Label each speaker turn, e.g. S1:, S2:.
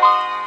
S1: Bye.